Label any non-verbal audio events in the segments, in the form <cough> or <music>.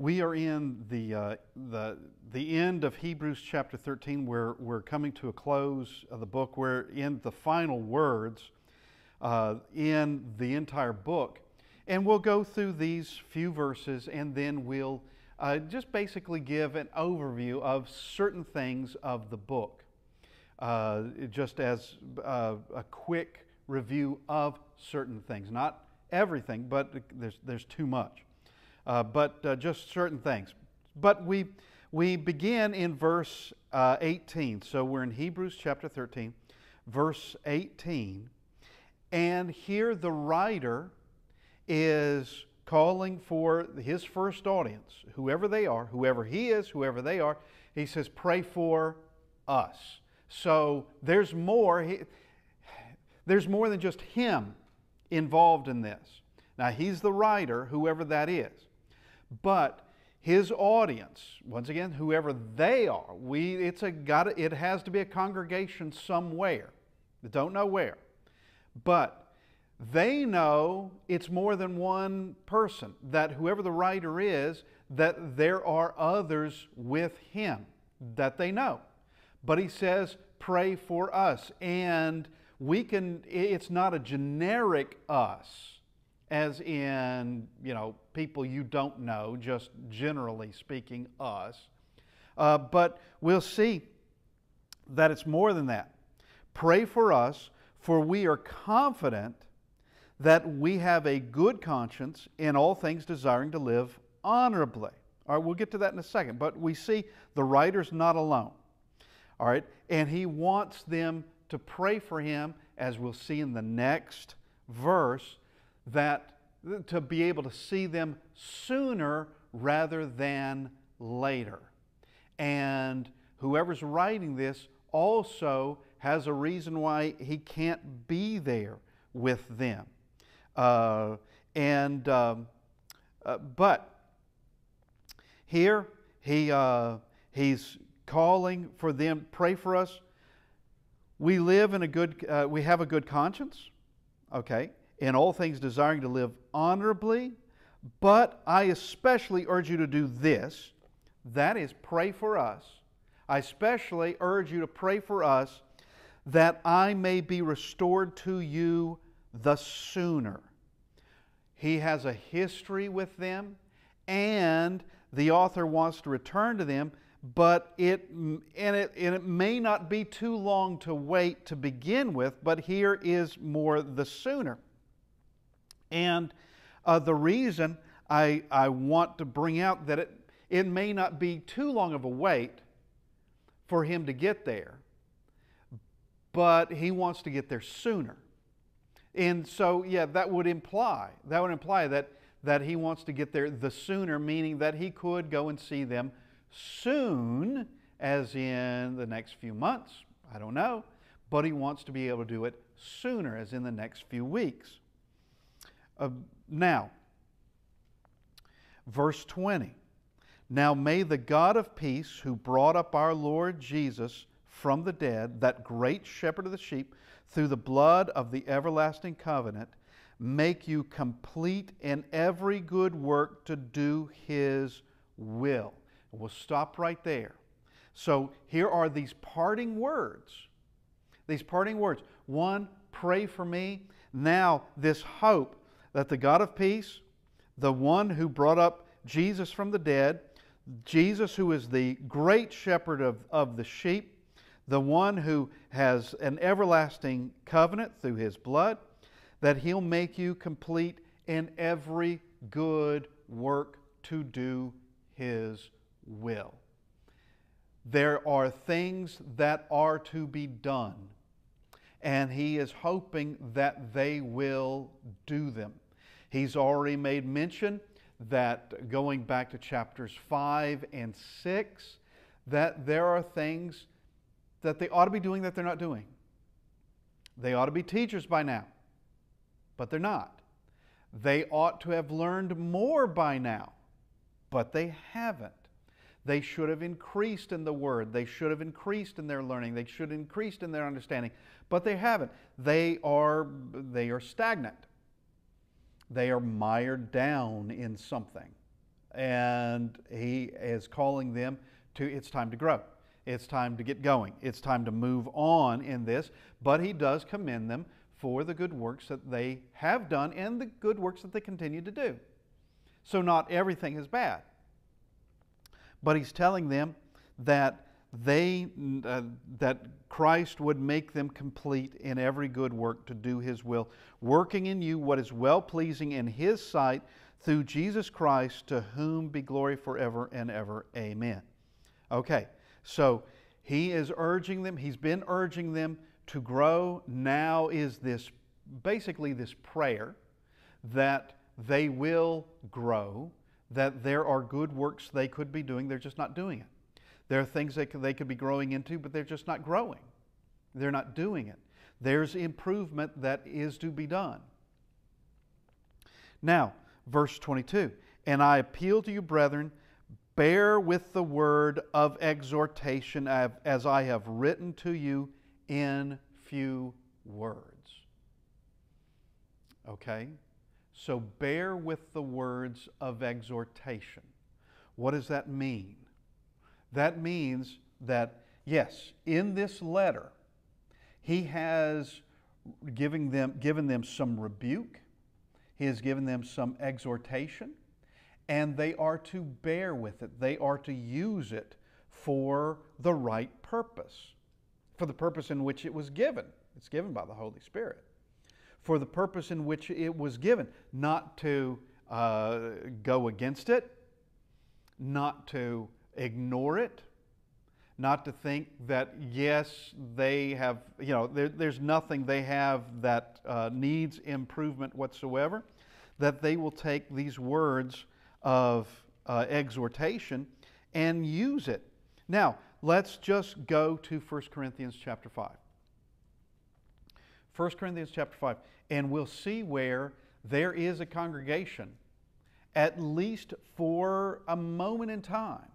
We are in the, uh, the, the end of Hebrews chapter 13. We're, we're coming to a close of the book. We're in the final words uh, in the entire book. And we'll go through these few verses and then we'll uh, just basically give an overview of certain things of the book, uh, just as uh, a quick review of certain things. Not everything, but there's, there's too much. Uh, but uh, just certain things. But we, we begin in verse uh, 18. So we're in Hebrews chapter 13, verse 18. And here the writer is calling for his first audience, whoever they are, whoever he is, whoever they are. He says, Pray for us. So there's more. He, there's more than just him involved in this. Now, he's the writer, whoever that is. But his audience, once again, whoever they are, we, it's a, got it has to be a congregation somewhere. don't know where. But they know it's more than one person, that whoever the writer is, that there are others with him that they know. But he says, pray for us. And we can, it's not a generic us, as in, you know, people you don't know, just generally speaking, us. Uh, but we'll see that it's more than that. Pray for us, for we are confident that we have a good conscience in all things, desiring to live honorably. All right, we'll get to that in a second. But we see the writer's not alone. All right, and he wants them to pray for him, as we'll see in the next verse, that to be able to see them sooner rather than later. And whoever's writing this also has a reason why he can't be there with them. Uh, and um, uh, but here he uh, he's calling for them. Pray for us. We live in a good. Uh, we have a good conscience. Okay, in all things desiring to live honorably. But I especially urge you to do this. That is, pray for us. I especially urge you to pray for us that I may be restored to you the sooner. He has a history with them, and the author wants to return to them, but it and it, and it may not be too long to wait to begin with, but here is more the sooner. And uh, the reason I, I want to bring out that it, it may not be too long of a wait for him to get there, but he wants to get there sooner. And so, yeah, that would imply, that would imply that, that he wants to get there the sooner, meaning that he could go and see them soon, as in the next few months. I don't know. But he wants to be able to do it sooner, as in the next few weeks. Uh, now, verse 20. Now may the God of peace, who brought up our Lord Jesus from the dead, that great shepherd of the sheep, through the blood of the everlasting covenant, make you complete in every good work to do his will. we'll stop right there. So here are these parting words. These parting words. One, pray for me. Now, this hope that the God of peace, the one who brought up Jesus from the dead, Jesus who is the great shepherd of, of the sheep, the one who has an everlasting covenant through his blood, that he'll make you complete in every good work to do his will. There are things that are to be done, and he is hoping that they will do them. He's already made mention that going back to chapters 5 and 6, that there are things that they ought to be doing that they're not doing. They ought to be teachers by now, but they're not. They ought to have learned more by now, but they haven't. They should have increased in the Word. They should have increased in their learning. They should have increased in their understanding, but they haven't. They are, they are stagnant. They are mired down in something. and he is calling them to it's time to grow. It's time to get going. It's time to move on in this. But he does commend them for the good works that they have done and the good works that they continue to do. So, not everything is bad. But he's telling them that they uh, that Christ would make them complete in every good work to do his will, working in you what is well pleasing in his sight through Jesus Christ, to whom be glory forever and ever. Amen. Okay, so he is urging them, he's been urging them to grow. Now is this basically this prayer that they will grow, that there are good works they could be doing, they're just not doing it. There are things they they could be growing into, but they're just not growing. They're not doing it. There's improvement that is to be done. Now, verse 22 And I appeal to you, brethren, bear with the word of exhortation as I have written to you in few words. Okay? So bear with the words of exhortation. What does that mean? That means that, yes, in this letter, he has giving them, given them some rebuke, he has given them some exhortation, and they are to bear with it. They are to use it for the right purpose, for the purpose in which it was given. It's given by the Holy Spirit. For the purpose in which it was given, not to uh, go against it, not to ignore it, not to think that, yes, they have, you know, there, there's nothing they have that uh, needs improvement whatsoever, that they will take these words of uh, exhortation and use it. Now, let's just go to 1 Corinthians chapter 5. 1 Corinthians chapter 5, and we'll see where there is a congregation, at least for a moment in time,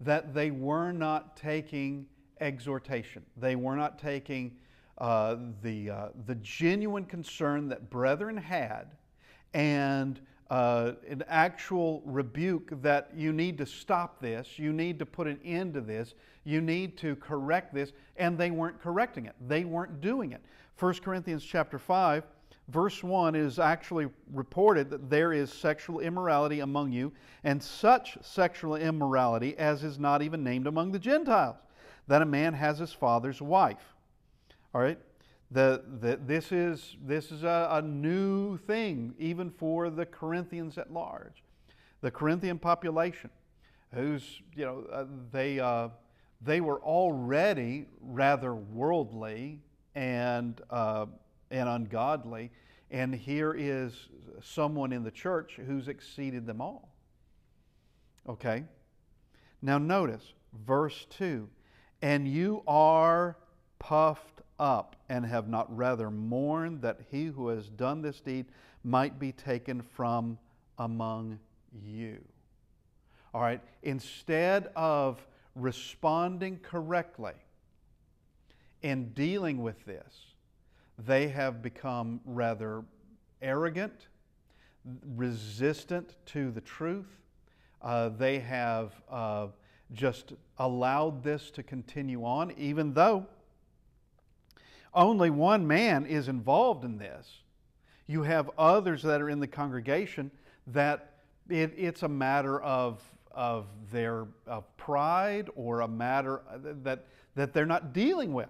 that they were not taking exhortation. They were not taking uh, the, uh, the genuine concern that brethren had and uh, an actual rebuke that you need to stop this, you need to put an end to this, you need to correct this, and they weren't correcting it. They weren't doing it. 1 Corinthians chapter 5 verse 1 is actually reported that there is sexual immorality among you, and such sexual immorality as is not even named among the Gentiles, that a man has his father's wife. All right? The, the, this is, this is a, a new thing, even for the Corinthians at large. The Corinthian population, who's, you know, uh, they, uh, they were already rather worldly and uh, and ungodly. And here is someone in the church who's exceeded them all. Okay? Now notice verse 2 And you are puffed up and have not rather mourned that he who has done this deed might be taken from among you. All right? Instead of responding correctly and dealing with this, they have become rather arrogant, resistant to the truth. Uh, they have uh, just allowed this to continue on, even though only one man is involved in this. You have others that are in the congregation that it, it's a matter of, of their of pride or a matter that, that they're not dealing with.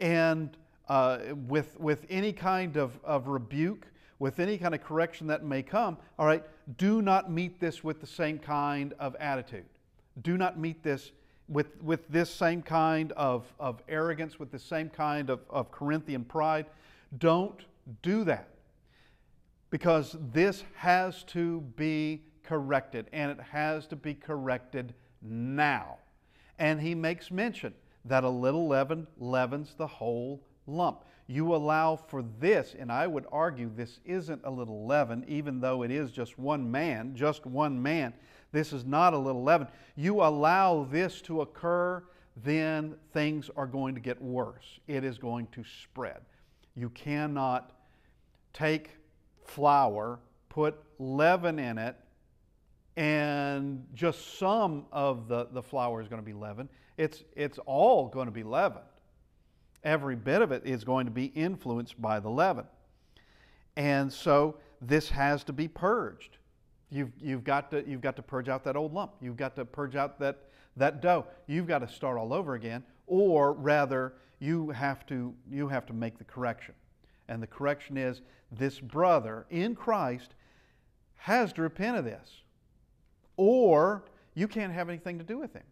And uh, with, with any kind of, of rebuke, with any kind of correction that may come, all right, do not meet this with the same kind of attitude. Do not meet this with, with this same kind of, of arrogance, with the same kind of, of Corinthian pride. Don't do that because this has to be corrected and it has to be corrected now. And he makes mention that a little leaven leavens the whole lump. You allow for this, and I would argue this isn't a little leaven, even though it is just one man, just one man. This is not a little leaven. You allow this to occur, then things are going to get worse. It is going to spread. You cannot take flour, put leaven in it, and just some of the, the flour is going to be leavened. It's, it's all going to be leavened. Every bit of it is going to be influenced by the leaven. And so this has to be purged. You've, you've, got to, you've got to purge out that old lump. You've got to purge out that, that dough. You've got to start all over again, or rather, you have to, you have to make the correction. And the correction is this brother in Christ has to repent of this, or you can't have anything to do with him.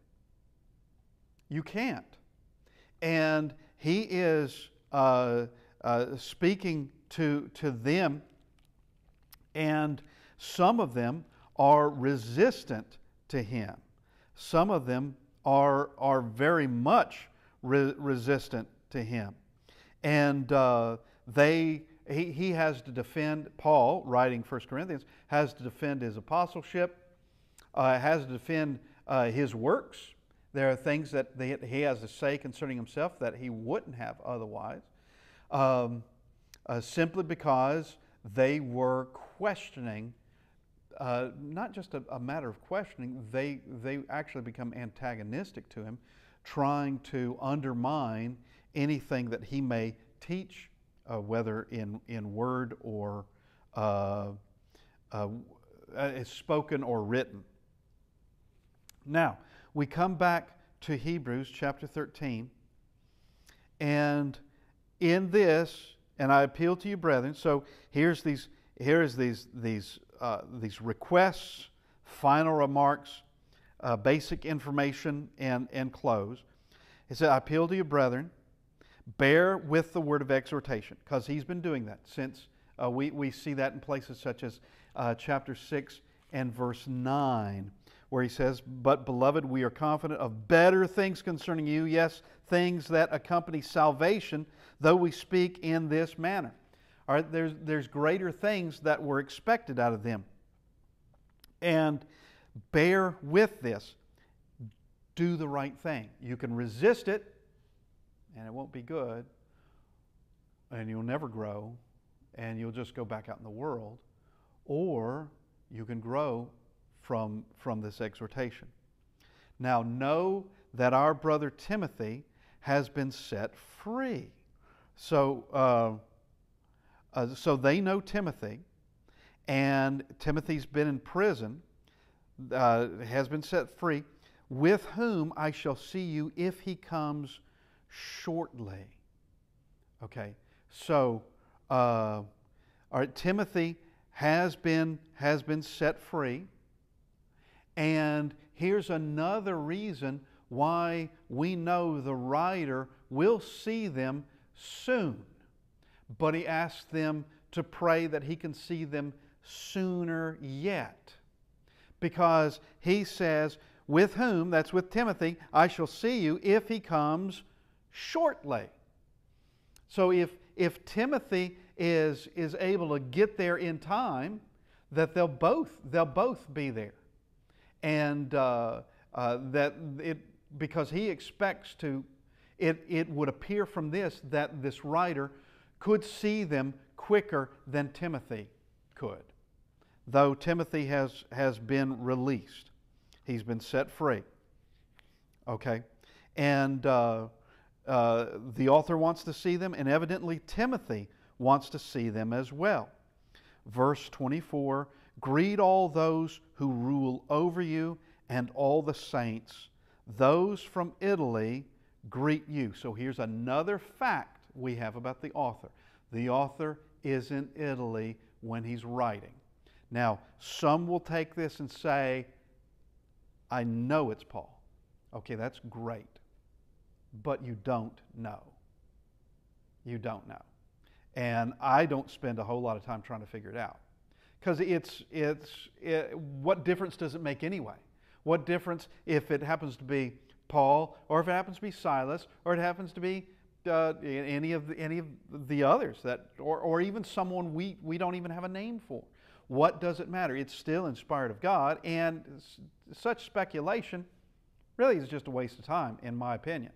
You can't. And he is uh, uh, speaking to, to them, and some of them are resistant to him. Some of them are, are very much re- resistant to him. And uh, they, he, he has to defend, Paul, writing 1 Corinthians, has to defend his apostleship, uh, has to defend uh, his works. There are things that they, he has to say concerning himself that he wouldn't have otherwise, um, uh, simply because they were questioning uh, not just a, a, matter of questioning, they, they actually become antagonistic to him, trying to undermine anything that he may teach, uh, whether in, in word or uh, uh, uh spoken or written. Now, we come back to Hebrews chapter 13, and in this, and I appeal to you, brethren. So here's these, here's these, these uh, these requests, final remarks, uh, basic information, and, and close. He said, I appeal to you, brethren, bear with the word of exhortation, because he's been doing that since uh, we, we see that in places such as uh, chapter 6 and verse 9, where he says, But beloved, we are confident of better things concerning you, yes, things that accompany salvation, though we speak in this manner. All right, there's, there's greater things that were expected out of them. And bear with this. Do the right thing. You can resist it, and it won't be good, and you'll never grow, and you'll just go back out in the world. Or you can grow from, from this exhortation. Now, know that our brother Timothy has been set free. So, uh, uh, so they know Timothy, and Timothy's been in prison, uh, has been set free, with whom I shall see you if he comes shortly. Okay, so uh, all right, Timothy has been has been set free, and here's another reason why we know the writer will see them soon but he asks them to pray that he can see them sooner yet. Because he says, With whom, that's with Timothy, I shall see you if he comes shortly. So if, if Timothy is, is able to get there in time, that they'll both, they'll both be there. And uh, uh, that it, because he expects to, it, it would appear from this that this writer could see them quicker than Timothy could. Though Timothy has, has been released, he's been set free. Okay? And uh, uh, the author wants to see them, and evidently Timothy wants to see them as well. Verse 24 Greet all those who rule over you and all the saints. Those from Italy greet you. So here's another fact we have about the author. The author is in Italy when he's writing. Now, some will take this and say, I know it's Paul. Okay, that's great. But you don't know. You don't know. And I don't spend a whole lot of time trying to figure it out. Because it's, it's, it, what difference does it make anyway? What difference if it happens to be Paul, or if it happens to be Silas, or it happens to be uh, any of the, any of the others that, or, or even someone we, we don't even have a name for. What does it matter? It's still inspired of God, and such speculation really is just a waste of time, in my opinion.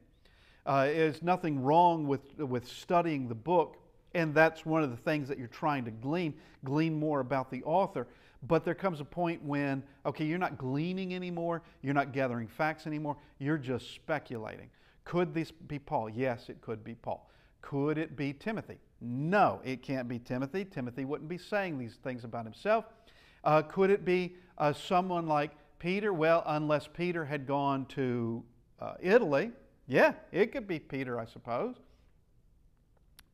Uh, there's nothing wrong with, with studying the book, and that's one of the things that you're trying to glean, glean more about the author. But there comes a point when, okay, you're not gleaning anymore, you're not gathering facts anymore, you're just speculating. Could this be Paul? Yes, it could be Paul. Could it be Timothy? No, it can't be Timothy. Timothy wouldn't be saying these things about himself. Uh, could it be uh, someone like Peter? Well, unless Peter had gone to uh, Italy, yeah, it could be Peter, I suppose.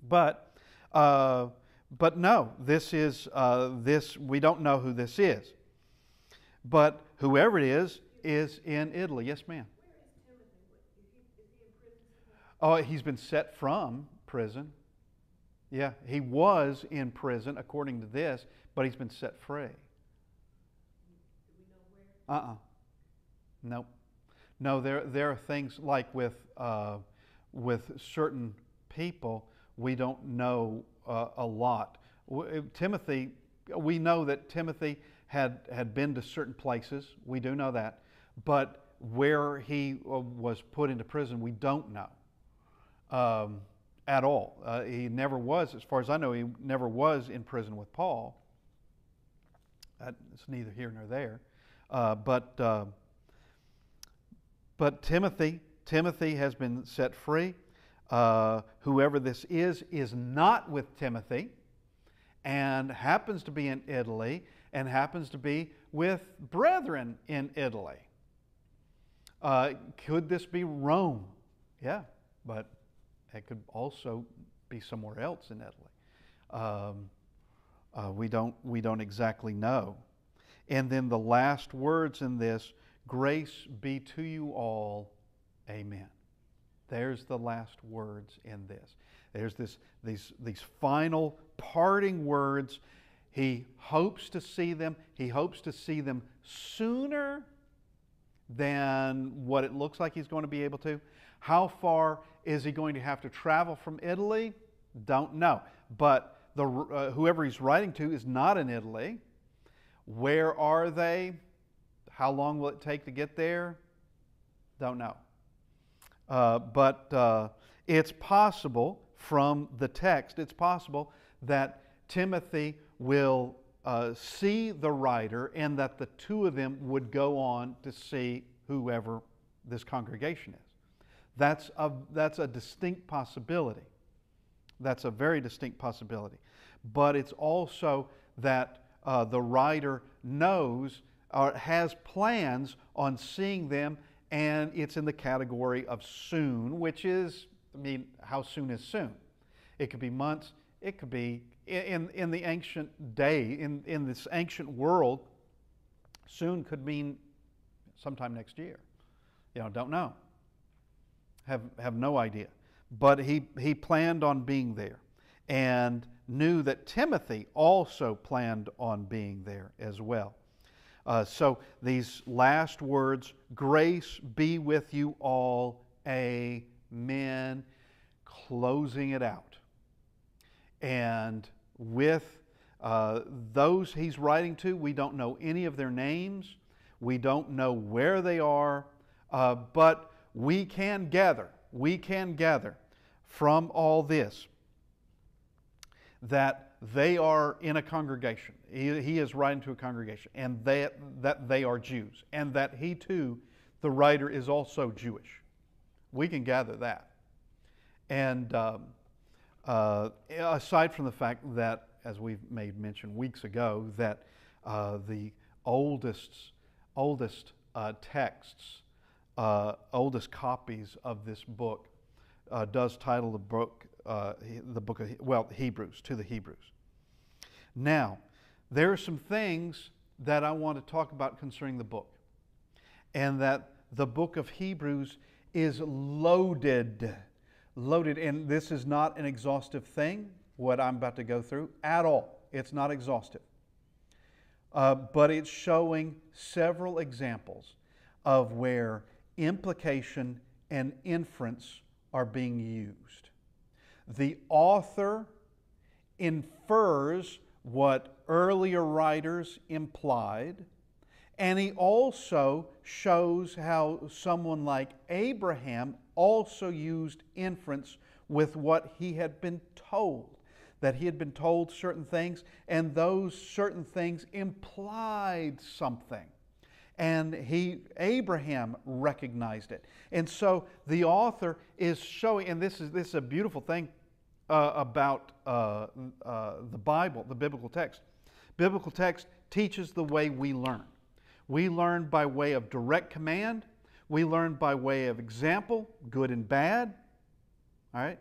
But, uh, but no, this is uh, this. We don't know who this is. But whoever it is is in Italy. Yes, ma'am. Oh, he's been set from prison. Yeah, he was in prison according to this, but he's been set free. Uh uh-uh. uh Nope. No, there, there are things like with, uh, with certain people, we don't know uh, a lot. W- Timothy, we know that Timothy had, had been to certain places. We do know that. But where he uh, was put into prison, we don't know um, at all. Uh, he never was, as far as I know, he never was in prison with Paul. It's neither here nor there. Uh, but, uh, but Timothy, Timothy has been set free. Uh, whoever this is, is not with Timothy and happens to be in Italy and happens to be with brethren in Italy. Uh, could this be Rome? Yeah, but it could also be somewhere else in Italy. Um, uh, we, don't, we don't exactly know. And then the last words in this grace be to you all. Amen. There's the last words in this. There's this, these, these final parting words. He hopes to see them. He hopes to see them sooner than what it looks like he's going to be able to. How far is he going to have to travel from Italy? Don't know. But the, uh, whoever he's writing to is not in Italy. Where are they? How long will it take to get there? Don't know. Uh, but uh, it's possible from the text, it's possible that Timothy will uh, see the writer and that the two of them would go on to see whoever this congregation is. That's a, that's a distinct possibility. That's a very distinct possibility. But it's also that uh, the writer knows or has plans on seeing them, and it's in the category of soon, which is, I mean, how soon is soon? It could be months, it could be in, in the ancient day, in, in this ancient world, soon could mean sometime next year. You know, don't know have, have no idea. But he, he planned on being there and knew that Timothy also planned on being there as well. Uh, so these last words grace be with you all. Amen. Closing it out. And with uh, those he's writing to, we don't know any of their names, we don't know where they are, uh, but we can gather, we can gather from all this that they are in a congregation. He, he is writing to a congregation, and that, that they are Jews, and that he too, the writer, is also Jewish. We can gather that. And um, uh, aside from the fact that, as we've made mention weeks ago, that uh, the oldest, oldest uh, texts uh, oldest copies of this book uh, does title the book uh, the book of well Hebrews to the Hebrews. Now, there are some things that I want to talk about concerning the book, and that the book of Hebrews is loaded, loaded, and this is not an exhaustive thing. What I'm about to go through at all, it's not exhaustive, uh, but it's showing several examples of where implication and inference are being used. The author infers what earlier writers implied, and he also shows how someone like Abraham also used inference with what he had been told. that he had been told certain things, and those certain things implied something. And he, Abraham recognized it. And so the author is showing, and this is, this is a beautiful thing uh, about uh, uh, the Bible, the biblical text. Biblical text teaches the way we learn. We learn by way of direct command, we learn by way of example, good and bad. All right?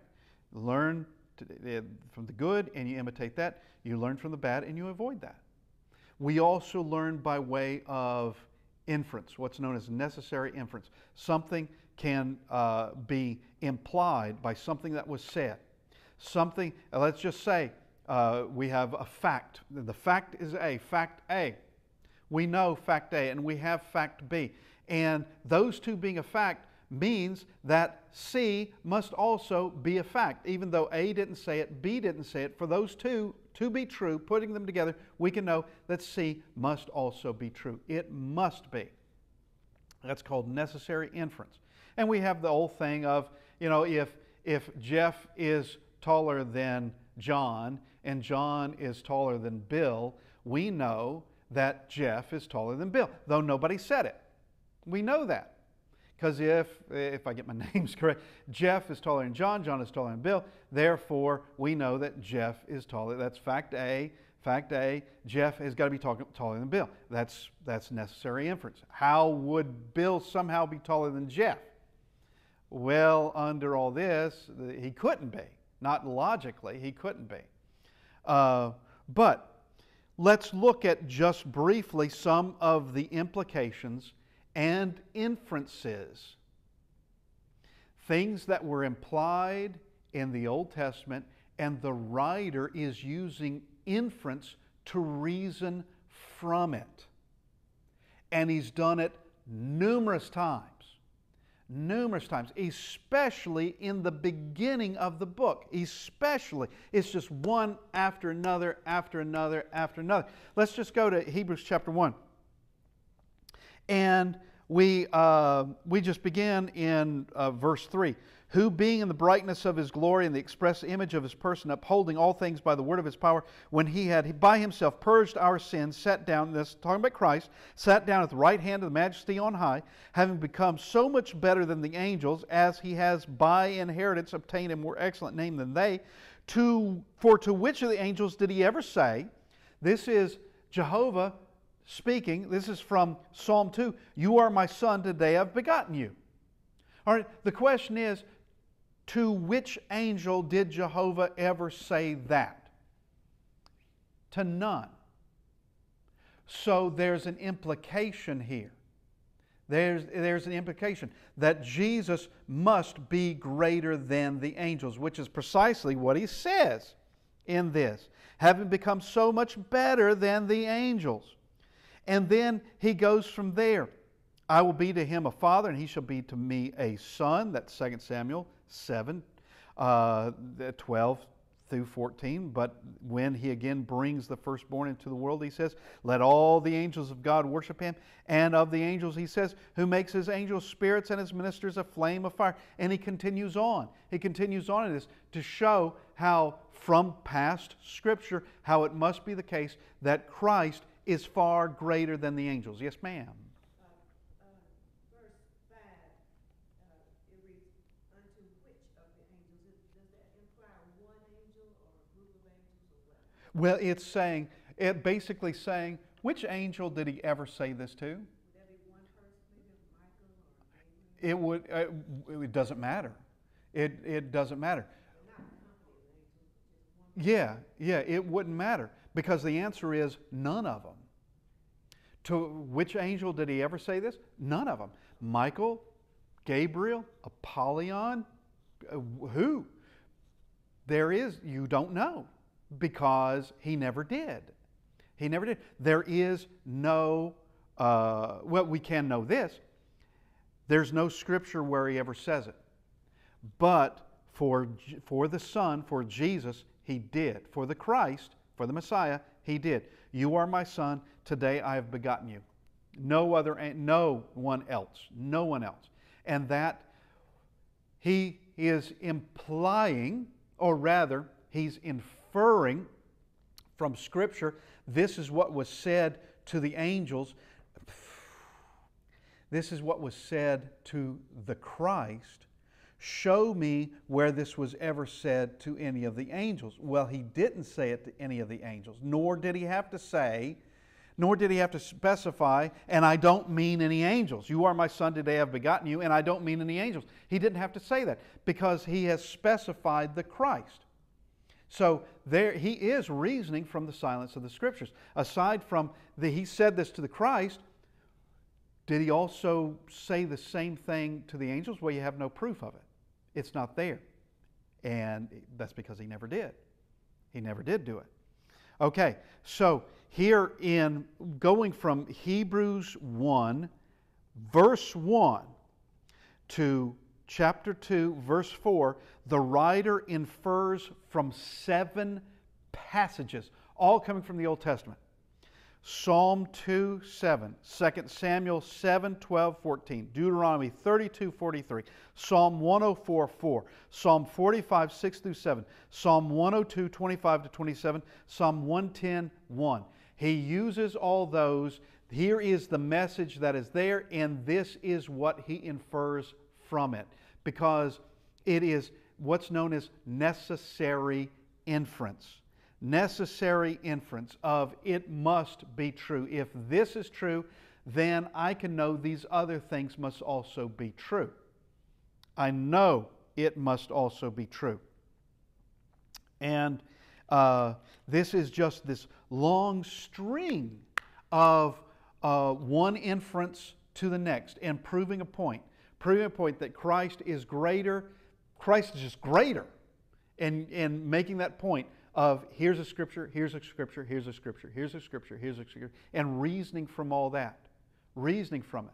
Learn to, uh, from the good and you imitate that. You learn from the bad and you avoid that. We also learn by way of inference, what's known as necessary inference. Something can uh, be implied by something that was said. Something, uh, let's just say uh, we have a fact. The fact is A, fact A. We know fact A and we have fact B. And those two being a fact means that C must also be a fact. Even though A didn't say it, B didn't say it, for those two to be true, putting them together, we can know that C must also be true. It must be. That's called necessary inference. And we have the old thing of, you know, if, if Jeff is taller than John and John is taller than Bill, we know that Jeff is taller than Bill, though nobody said it. We know that. Because if, if I get my <laughs> names correct, Jeff is taller than John, John is taller than Bill, therefore we know that Jeff is taller. That's fact A. Fact A, Jeff has got to be talk, taller than Bill. That's, that's necessary inference. How would Bill somehow be taller than Jeff? Well, under all this, he couldn't be. Not logically, he couldn't be. Uh, but let's look at just briefly some of the implications and inferences. Things that were implied in the Old Testament, and the writer is using inference to reason from it. And he's done it numerous times. Numerous times, especially in the beginning of the book. Especially. It's just one after another, after another, after another. Let's just go to Hebrews chapter 1. And we, uh, we just begin in uh, verse 3 who being in the brightness of his glory and the express image of his person, upholding all things by the word of his power, when he had by himself purged our sins, sat down, this talking about Christ, sat down at the right hand of the majesty on high, having become so much better than the angels, as he has by inheritance obtained a more excellent name than they. To, for to which of the angels did he ever say, This is Jehovah speaking, this is from Psalm 2 You are my son, today I've begotten you. All right, the question is to which angel did Jehovah ever say that? To none. So there's an implication here. There's, there's an implication that Jesus must be greater than the angels, which is precisely what he says in this, having become so much better than the angels. And then he goes from there. I will be to him a father, and he shall be to me a son. That's 2 Samuel 7, uh, 12 through 14. But when he again brings the firstborn into the world, he says, Let all the angels of God worship him. And of the angels, he says, Who makes his angels spirits and his ministers a flame of fire. And he continues on. He continues on in this to show how, from past scripture, how it must be the case that Christ is far greater than the angels. Yes, ma'am. Well, it's saying, it basically saying, which angel did he ever say this to? It would. Uh, it doesn't matter. It it doesn't matter. Yeah, yeah. It wouldn't matter because the answer is none of them. To which angel did he ever say this? None of them. Michael, Gabriel, Apollyon, uh, who? There is. You don't know because he never did. He never did. There is no, uh, well, we can know this. There's no scripture where he ever says it. But for, for the Son, for Jesus, he did. For the Christ, for the Messiah, he did. You are my Son. Today I have begotten you. No other, no one else. No one else. And that he is implying, or rather, he's inferring inferring from Scripture this is what was said to the angels. This is what was said to the Christ. Show me where this was ever said to any of the angels. Well, he didn't say it to any of the angels, nor did he have to say, nor did he have to specify, and I don't mean any angels. You are my son, today I've begotten you, and I don't mean any angels. He didn't have to say that because he has specified the Christ. So there he is reasoning from the silence of the scriptures. Aside from the he said this to the Christ, did he also say the same thing to the angels? Well, you have no proof of it. It's not there. And that's because he never did. He never did do it. Okay, so here in going from Hebrews 1, verse 1 to chapter 2, verse 4, the writer infers from seven passages, all coming from the Old Testament. Psalm 2 7, 2 Samuel 7 12 14, Deuteronomy 32 43, Psalm 104 4, Psalm 45 6 through 7, Psalm 102 25 to 27, Psalm 110 1. He uses all those. Here is the message that is there, and this is what he infers from it because it is what's known as necessary inference necessary inference of it must be true. If this is true, then I can know these other things must also be true. I know it must also be true. And uh, this is just this long string of uh, one inference to the next and proving a point. Proving point that Christ is greater, Christ is just greater. And, and making that point of here's a scripture, here's a scripture, here's a scripture, here's a scripture, here's a scripture, and reasoning from all that. Reasoning from it.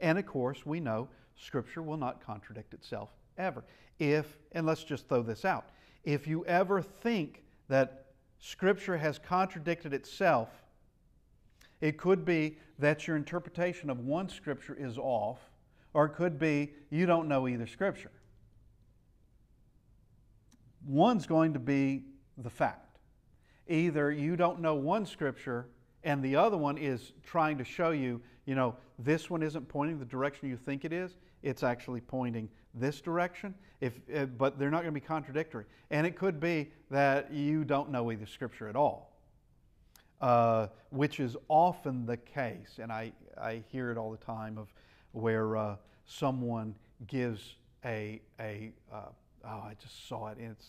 And of course, we know scripture will not contradict itself ever. If, and let's just throw this out, if you ever think that scripture has contradicted itself, it could be that your interpretation of one scripture is off, or it could be you don't know either scripture. One's going to be the fact. Either you don't know one scripture and the other one is trying to show you, you know, this one isn't pointing the direction you think it is, it's actually pointing this direction, if, uh, but they're not going to be contradictory. And it could be that you don't know either scripture at all, uh, which is often the case. And I, I hear it all the time of where uh, someone gives a, a uh, oh, I just saw it, it's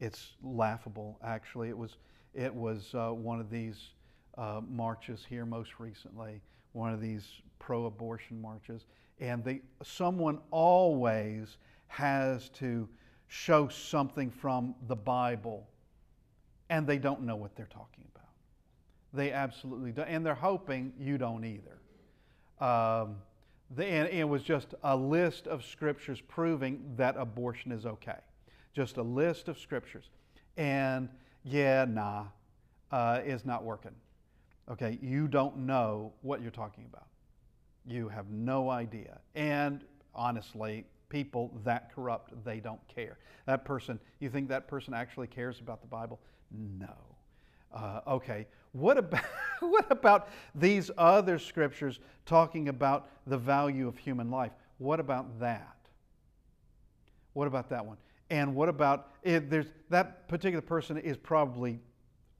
it's laughable, actually. It was, it was uh, one of these uh, marches here most recently, one of these pro abortion marches. And they, someone always has to show something from the Bible, and they don't know what they're talking about. They absolutely don't. And they're hoping you don't either. Um, and it was just a list of scriptures proving that abortion is okay just a list of scriptures. And yeah, nah, uh, is not working. Okay, you don't know what you're talking about. You have no idea. And honestly, people that corrupt, they don't care. That person, you think that person actually cares about the Bible? No. Uh, okay, what about, <laughs> what about these other scriptures talking about the value of human life? What about that? What about that one? And what about if there's that particular person is probably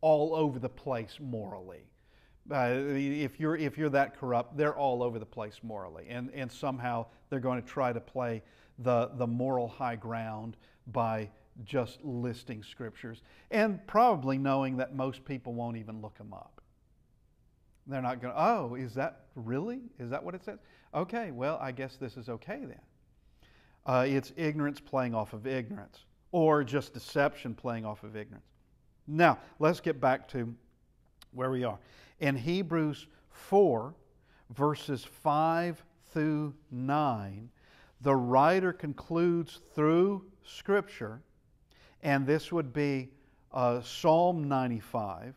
all over the place morally. Uh, if you're if you're that corrupt, they're all over the place morally, and and somehow they're going to try to play the the moral high ground by just listing scriptures, and probably knowing that most people won't even look them up. They're not going. Oh, is that really? Is that what it says? Okay, well, I guess this is okay then. Uh, it's ignorance playing off of ignorance, or just deception playing off of ignorance. Now, let's get back to where we are. In Hebrews 4, verses 5 through 9, the writer concludes through Scripture, and this would be uh, Psalm 95.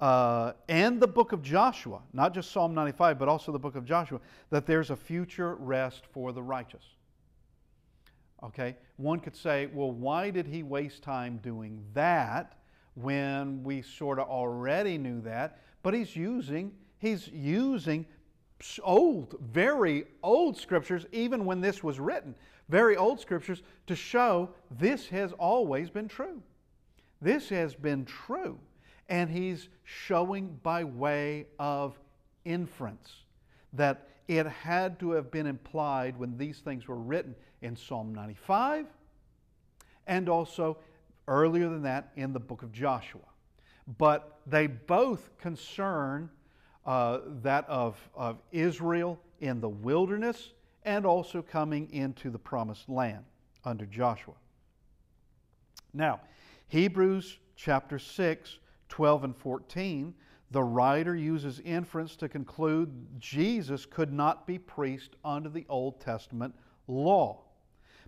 Uh, and the book of Joshua, not just Psalm 95, but also the book of Joshua, that there's a future rest for the righteous. Okay? One could say, well, why did he waste time doing that when we sort of already knew that? But he's using he's using old, very old scriptures, even when this was written, very old scriptures to show this has always been true. This has been true. And he's showing by way of inference that it had to have been implied when these things were written in Psalm 95 and also earlier than that in the book of Joshua. But they both concern uh, that of, of Israel in the wilderness and also coming into the promised land under Joshua. Now, Hebrews chapter 6, 12 and 14, the writer uses inference to conclude Jesus could not be priest under the Old Testament law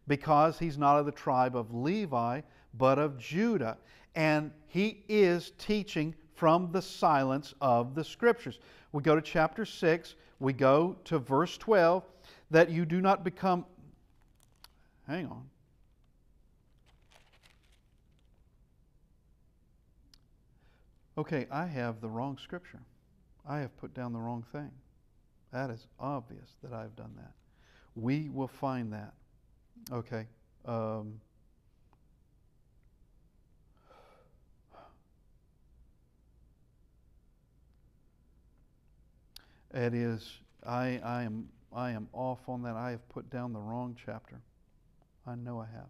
because he's not of the tribe of Levi, but of Judah. And he is teaching from the silence of the Scriptures. We go to chapter 6, we go to verse 12, that you do not become. Hang on. Okay, I have the wrong scripture. I have put down the wrong thing. That is obvious that I've done that. We will find that. Okay. Um, it is, I, I, am, I am off on that. I have put down the wrong chapter. I know I have.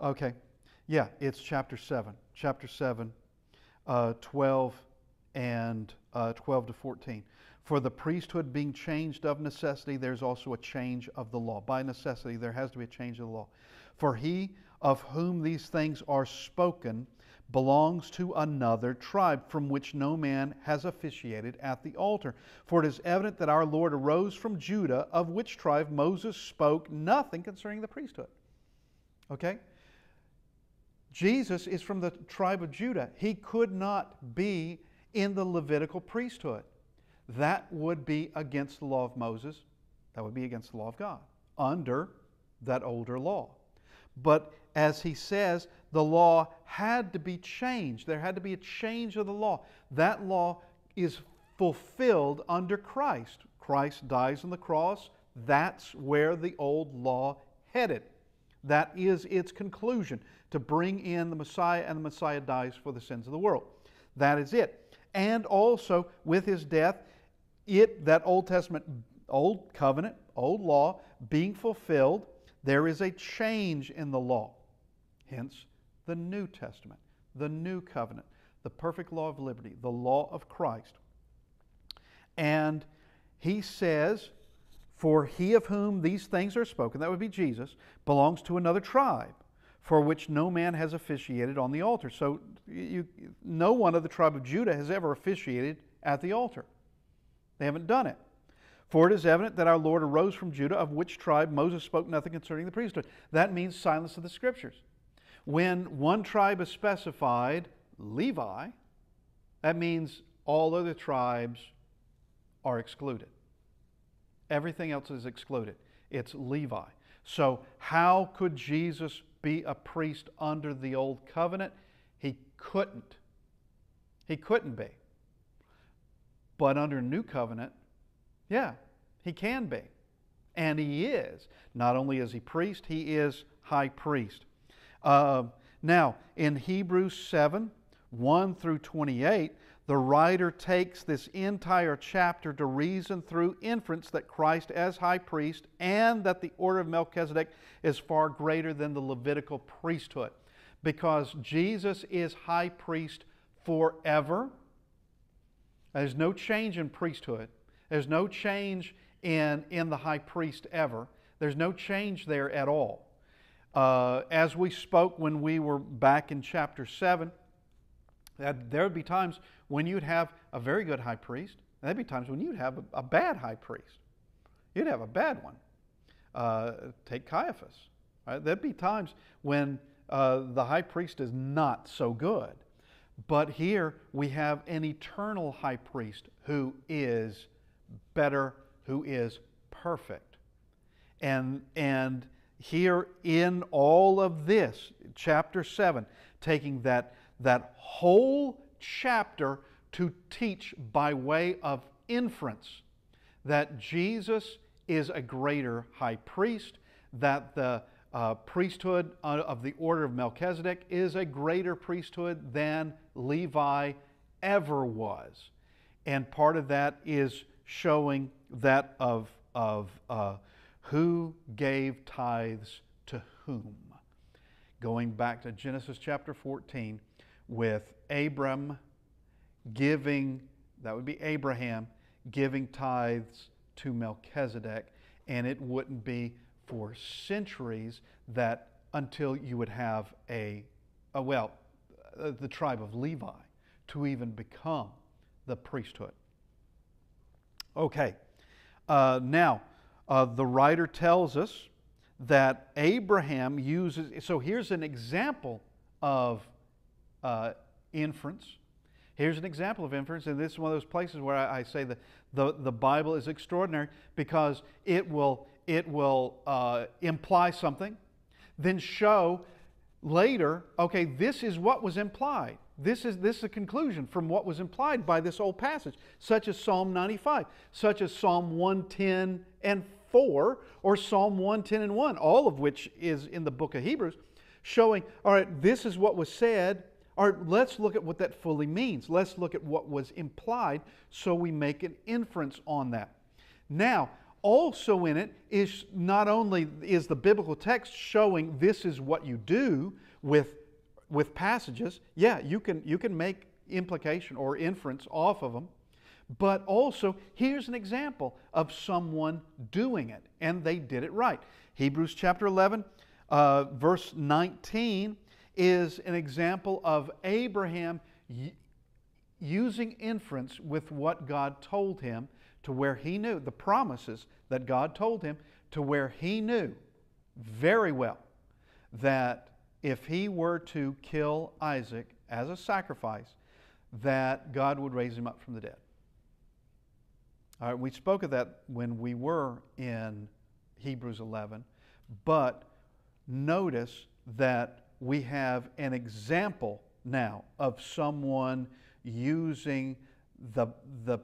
Okay. Yeah, it's chapter 7. Chapter 7 uh, 12 and uh, 12 to 14. For the priesthood being changed of necessity, there's also a change of the law. By necessity, there has to be a change of the law. For he of whom these things are spoken belongs to another tribe from which no man has officiated at the altar. For it is evident that our Lord arose from Judah, of which tribe Moses spoke nothing concerning the priesthood. Okay? Jesus is from the tribe of Judah. He could not be in the Levitical priesthood. That would be against the law of Moses. That would be against the law of God under that older law. But as he says, the law had to be changed. There had to be a change of the law. That law is fulfilled under Christ. Christ dies on the cross. That's where the old law headed. That is its conclusion to bring in the Messiah, and the Messiah dies for the sins of the world. That is it. And also, with his death, it, that Old Testament, Old Covenant, Old Law, being fulfilled, there is a change in the law. Hence, the New Testament, the New Covenant, the perfect law of liberty, the law of Christ. And he says, For he of whom these things are spoken, that would be Jesus, belongs to another tribe for which no man has officiated on the altar. So you, no one of the tribe of Judah has ever officiated at the altar. They haven't done it. For it is evident that our Lord arose from Judah, of which tribe Moses spoke nothing concerning the priesthood. That means silence of the scriptures. When one tribe is specified, Levi, that means all other tribes are excluded. Everything else is excluded. It's Levi. So, how could Jesus be a priest under the old covenant? He couldn't. He couldn't be. But under new covenant, yeah, he can be. And he is. Not only is he priest, he is high priest. Uh, now, in Hebrews 7 1 through 28, the writer takes this entire chapter to reason through inference that Christ, as high priest, and that the order of Melchizedek is far greater than the Levitical priesthood. Because Jesus is high priest forever. There's no change in priesthood, there's no change in, in the high priest ever. There's no change there at all. Uh, as we spoke when we were back in chapter 7, that there would be times when you'd have a very good high priest, and there'd be times when you'd have a, a bad high priest. You'd have a bad one. Uh, take Caiaphas. Right? There'd be times when uh, the high priest is not so good. But here we have an eternal high priest who is better, who is perfect. And, and here in all of this, chapter 7, taking that, that whole chapter to teach by way of inference that Jesus is a greater high priest, that the uh, priesthood of the order of Melchizedek is a greater priesthood than Levi ever was. And part of that is showing that of, of uh, who gave tithes to whom. Going back to Genesis chapter 14 with Abram giving, that would be Abraham, giving tithes to Melchizedek, and it wouldn't be for centuries that until you would have a, a well, uh, the tribe of Levi to even become the priesthood. Okay, uh, now uh, the writer tells us that Abraham uses, so here's an example of uh, inference. Here's an example of inference, and this is one of those places where I, I say that the, the Bible is extraordinary because it will, it will uh, imply something, then show later, okay, this is what was implied. This is, this is a conclusion from what was implied by this old passage, such as Psalm 95, such as Psalm 110 and 4, or Psalm 110 and 1, all of which is in the book of Hebrews, showing, all right, this is what was said. Let's look at what that fully means. Let's look at what was implied so we make an inference on that. Now, also in it is not only is the biblical text showing this is what you do with with passages, yeah, you can, you can make implication or inference off of them. But also, here's an example of someone doing it, and they did it right. Hebrews chapter 11, uh, verse 19, is an example of Abraham using inference with what God told him to where he knew, the promises that God told him, to where he knew very well that if he were to kill Isaac as a sacrifice, that God would raise him up from the dead. All right, we spoke of that when we were in Hebrews 11, but notice that we have an example now of someone using the, the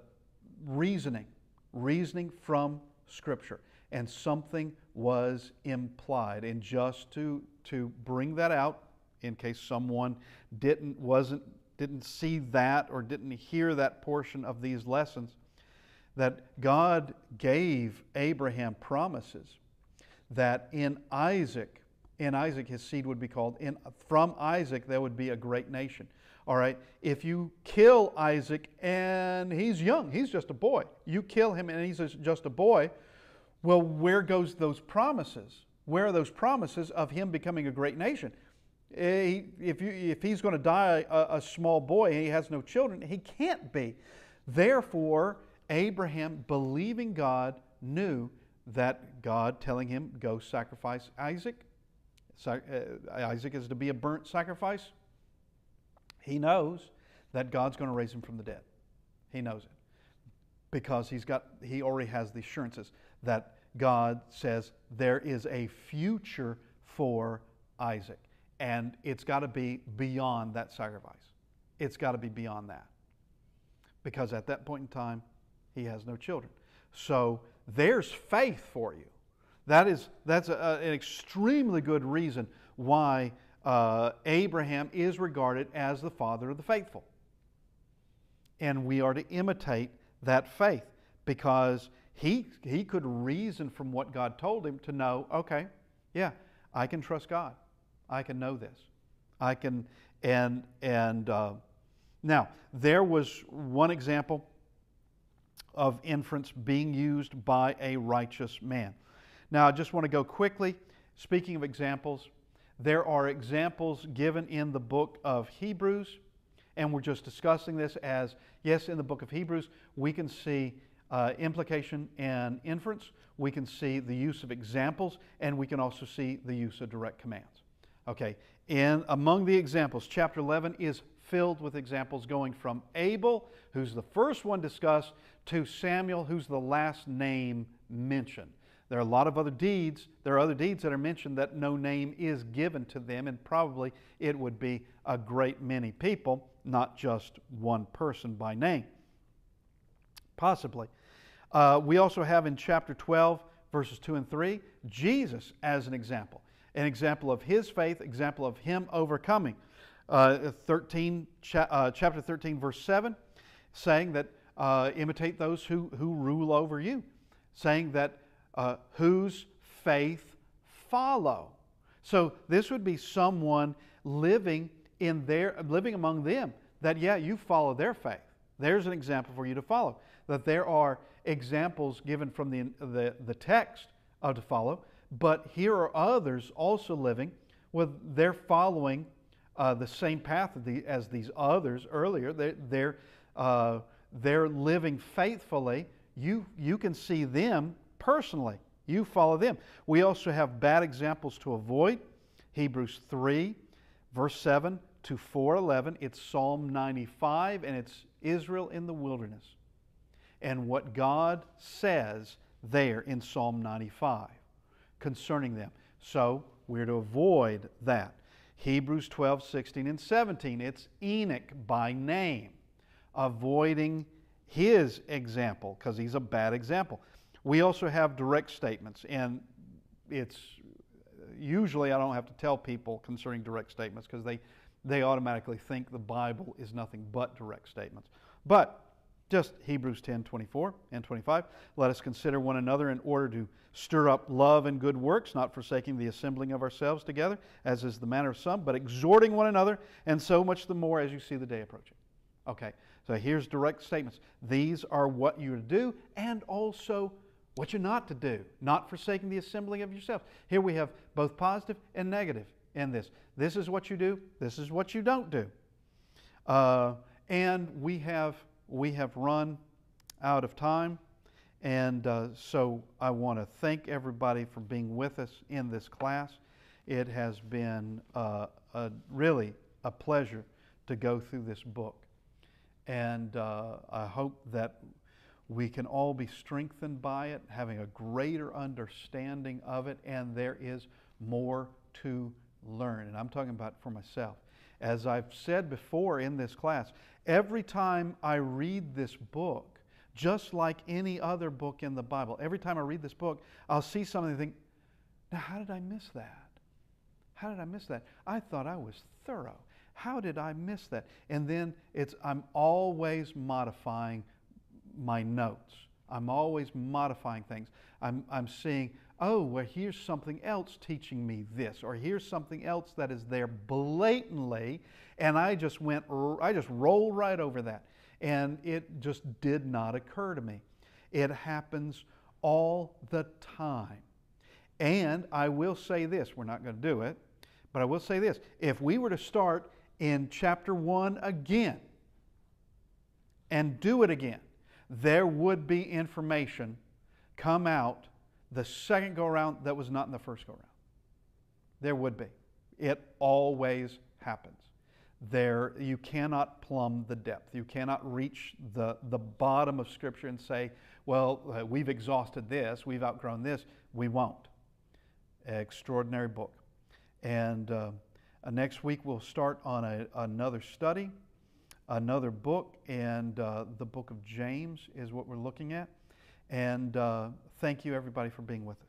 reasoning, reasoning from Scripture, and something was implied. And just to to bring that out in case someone didn't wasn't didn't see that or didn't hear that portion of these lessons that God gave Abraham promises that in Isaac in Isaac his seed would be called in from Isaac there would be a great nation all right if you kill Isaac and he's young he's just a boy you kill him and he's just a boy well where goes those promises where are those promises of him becoming a great nation? Eh, if, you, if he's going to die a, a small boy and he has no children, he can't be. Therefore, Abraham, believing God, knew that God telling him, go sacrifice Isaac. Uh, Isaac is to be a burnt sacrifice. He knows that God's going to raise him from the dead. He knows it because he's got, he already has the assurances that God says there is a future for Isaac. And it's got to be beyond that sacrifice. It's got to be beyond that. Because at that point in time, he has no children. So there's faith for you. That is, that's a, an extremely good reason why uh, Abraham is regarded as the father of the faithful. And we are to imitate that faith because he, he could reason from what God told him to know, okay, yeah, I can trust God. I can know this. I can, and, and uh, now, there was one example of inference being used by a righteous man. Now, I just want to go quickly. Speaking of examples, there are examples given in the book of Hebrews, and we're just discussing this as yes, in the book of Hebrews, we can see uh, implication and inference. We can see the use of examples, and we can also see the use of direct commands. Okay, and among the examples, chapter 11 is filled with examples going from Abel, who's the first one discussed, to Samuel, who's the last name mentioned. There are a lot of other deeds. There are other deeds that are mentioned that no name is given to them, and probably it would be a great many people, not just one person by name. Possibly. Uh, we also have in chapter 12, verses 2 and 3, Jesus as an example. An example of his faith, example of him overcoming. Uh, 13, cha- uh, chapter 13, verse 7, saying that uh, imitate those who, who rule over you, saying that uh, whose faith follow. So this would be someone living in their living among them that yeah you follow their faith. There's an example for you to follow. That there are examples given from the, the, the text of to follow, but here are others also living with they're following uh, the same path as these others earlier. They're, they're, uh, they're living faithfully. You, you can see them personally. You follow them. We also have bad examples to avoid. Hebrews 3, verse 7 to 411. It's Psalm 95, and it's Israel in the wilderness. And what God says there in Psalm 95 concerning them. So we're to avoid that. Hebrews 12, 16, and 17. It's Enoch by name, avoiding his example because he's a bad example. We also have direct statements, and it's usually I don't have to tell people concerning direct statements because they, they automatically think the Bible is nothing but direct statements. But just Hebrews 10 24 and 25. Let us consider one another in order to stir up love and good works, not forsaking the assembling of ourselves together, as is the manner of some, but exhorting one another, and so much the more as you see the day approaching. Okay, so here's direct statements. These are what you're to do, and also what you're not to do, not forsaking the assembling of yourself. Here we have both positive and negative in this. This is what you do, this is what you don't do. Uh, and we have, we have run out of time. And uh, so I want to thank everybody for being with us in this class. It has been uh, a, really a pleasure to go through this book. And uh, I hope that we can all be strengthened by it, having a greater understanding of it, and there is more to learn. And I'm talking about for myself. As I've said before in this class, every time I read this book, just like any other book in the Bible, every time I read this book, I'll see something and think, now, how did I miss that? How did I miss that? I thought I was thorough. How did I miss that? And then it's I'm always modifying my notes. I'm always modifying things. I'm, I'm seeing, oh, well, here's something else teaching me this, or here's something else that is there blatantly, and I just went, I just rolled right over that. And it just did not occur to me. It happens all the time. And I will say this we're not going to do it, but I will say this. If we were to start in chapter 1 again and do it again, there would be information come out the second go around that was not in the first go around. There would be. It always happens. There, you cannot plumb the depth. You cannot reach the, the bottom of Scripture and say, well, uh, we've exhausted this, we've outgrown this. We won't. Extraordinary book. And uh, uh, next week we'll start on a, another study another book, and uh, the book of James is what we're looking at. And uh, thank you, everybody, for being with us.